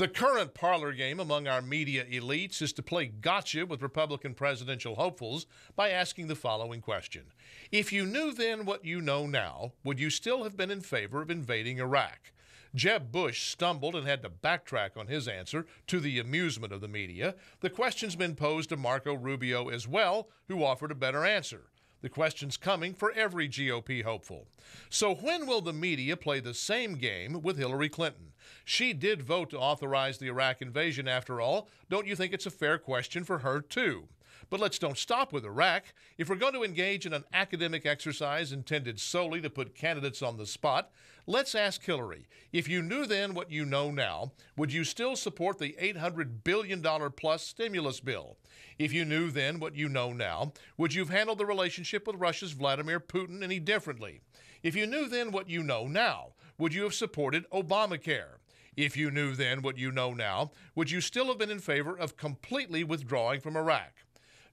The current parlor game among our media elites is to play gotcha with Republican presidential hopefuls by asking the following question If you knew then what you know now, would you still have been in favor of invading Iraq? Jeb Bush stumbled and had to backtrack on his answer to the amusement of the media. The question's been posed to Marco Rubio as well, who offered a better answer. The question's coming for every GOP hopeful. So, when will the media play the same game with Hillary Clinton? She did vote to authorize the Iraq invasion, after all. Don't you think it's a fair question for her, too? But let's don't stop with Iraq. If we're going to engage in an academic exercise intended solely to put candidates on the spot, let's ask Hillary if you knew then what you know now, would you still support the $800 billion plus stimulus bill? If you knew then what you know now, would you have handled the relationship with Russia's Vladimir Putin any differently? If you knew then what you know now, would you have supported Obamacare? If you knew then what you know now, would you still have been in favor of completely withdrawing from Iraq?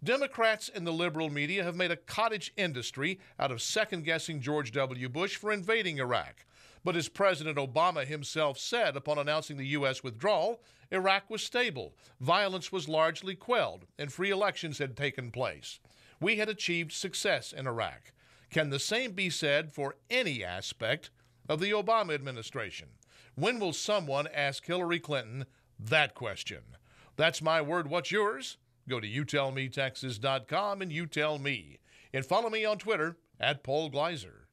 Democrats and the liberal media have made a cottage industry out of second guessing George W. Bush for invading Iraq. But as President Obama himself said upon announcing the U.S. withdrawal, Iraq was stable, violence was largely quelled, and free elections had taken place. We had achieved success in Iraq. Can the same be said for any aspect of the Obama administration? When will someone ask Hillary Clinton that question? That's my word. What's yours? Go to youtellmetexas.com and you tell me. And follow me on Twitter at Paul Gleiser.